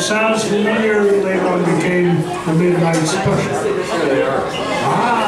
Sounds familiar. Later on, became the Midnight Special. Sure they are. Ah.